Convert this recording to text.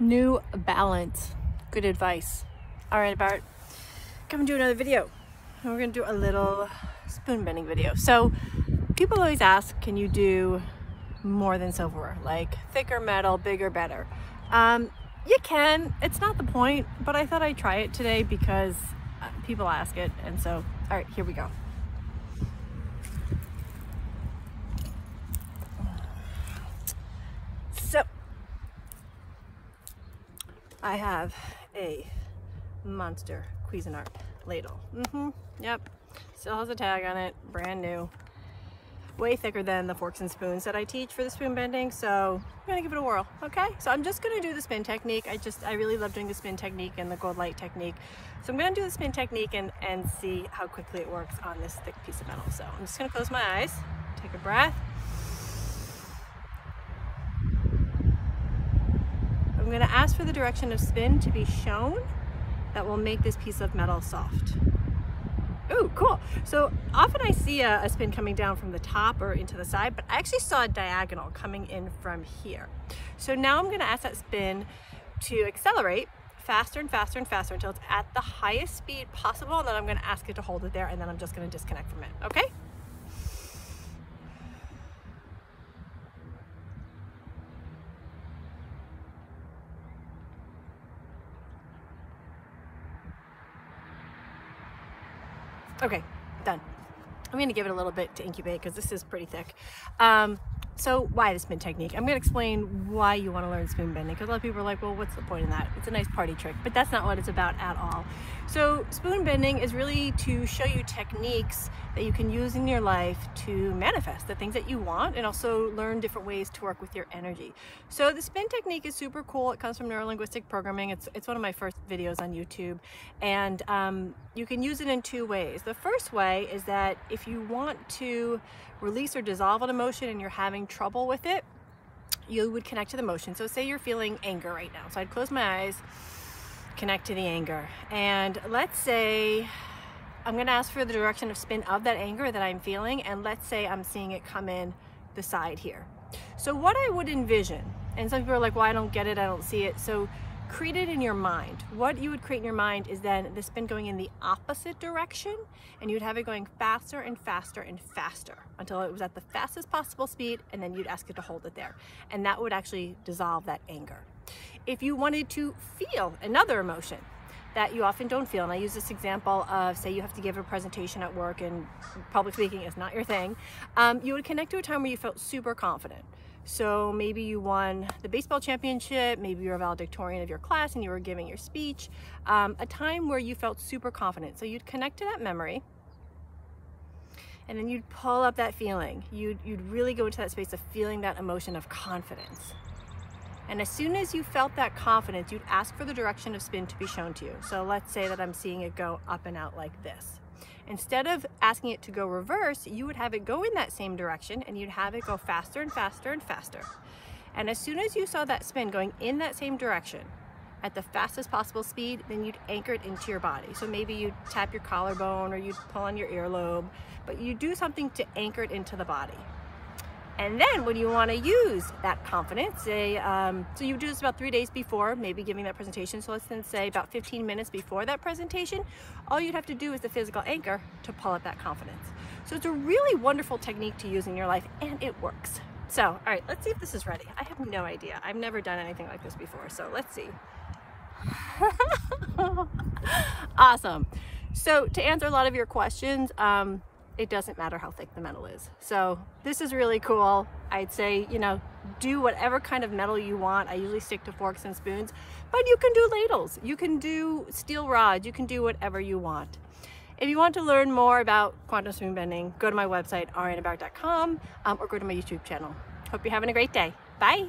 New balance. Good advice. All right, Bart, come and do another video. we're gonna do a little spoon bending video. So people always ask, can you do more than silverware? Like thicker metal, bigger, better. Um, you can, it's not the point, but I thought I'd try it today because uh, people ask it. And so, all right, here we go. So I have a monster Cuisinart ladle. Mm-hmm, yep, still has a tag on it, brand new. Way thicker than the forks and spoons that I teach for the spoon bending, so I'm gonna give it a whirl, okay? So I'm just gonna do the spin technique. I just, I really love doing the spin technique and the gold light technique. So I'm gonna do the spin technique and, and see how quickly it works on this thick piece of metal. So I'm just gonna close my eyes, take a breath. I'm gonna ask for the direction of spin to be shown that will make this piece of metal soft. Ooh, cool. So often I see a, a, spin coming down from the top or into the side, but I actually saw a diagonal coming in from here. So now I'm gonna ask that spin to accelerate faster and faster and faster until it's at the highest speed possible, and then I'm gonna ask it to hold it there, and then I'm just gonna disconnect from it, okay? Okay, done. I'm gonna give it a little bit to incubate because this is pretty thick. Um, so why the spin technique? I'm gonna explain why you wanna learn spoon bending because a lot of people are like, well, what's the point in that? It's a nice party trick, but that's not what it's about at all. So spoon bending is really to show you techniques that you can use in your life to manifest the things that you want and also learn different ways to work with your energy. So the spin technique is super cool. It comes from neurolinguistic programming. It's, it's one of my first videos on YouTube and um, you can use it in two ways. The first way is that if you want to release or dissolve an emotion and you're having trouble with it, you would connect to the emotion. So say you're feeling anger right now. So I'd close my eyes, connect to the anger. And let's say I'm gonna ask for the direction of spin of that anger that I'm feeling. And let's say I'm seeing it come in the side here. So what I would envision, and some people are like, well, I don't get it, I don't see it. So create it in your mind. What you would create in your mind is then the spin going in the opposite direction and you'd have it going faster and faster and faster until it was at the fastest possible speed and then you'd ask it to hold it there. And that would actually dissolve that anger. If you wanted to feel another emotion, that you often don't feel. And I use this example of, say, you have to give a presentation at work and public speaking is not your thing. Um, you would connect to a time where you felt super confident. So maybe you won the baseball championship, maybe you're a valedictorian of your class and you were giving your speech, um, a time where you felt super confident. So you'd connect to that memory and then you'd pull up that feeling. You'd, you'd really go into that space of feeling that emotion of confidence. And as soon as you felt that confidence, you'd ask for the direction of spin to be shown to you. So let's say that I'm seeing it go up and out like this. Instead of asking it to go reverse, you would have it go in that same direction and you'd have it go faster and faster and faster. And as soon as you saw that spin going in that same direction at the fastest possible speed, then you'd anchor it into your body. So maybe you'd tap your collarbone or you'd pull on your earlobe, but you do something to anchor it into the body. And then when you want to use that confidence, say, um, so you do this about three days before, maybe giving that presentation. So let's then say about 15 minutes before that presentation, all you'd have to do is the physical anchor to pull up that confidence. So it's a really wonderful technique to use in your life and it works. So, all right, let's see if this is ready. I have no idea. I've never done anything like this before. So let's see. awesome. So to answer a lot of your questions, um, it doesn't matter how thick the metal is. So this is really cool. I'd say, you know, do whatever kind of metal you want. I usually stick to forks and spoons, but you can do ladles. You can do steel rods. You can do whatever you want. If you want to learn more about quantum spoon bending, go to my website, arianabahret.com, um, or go to my YouTube channel. Hope you're having a great day. Bye.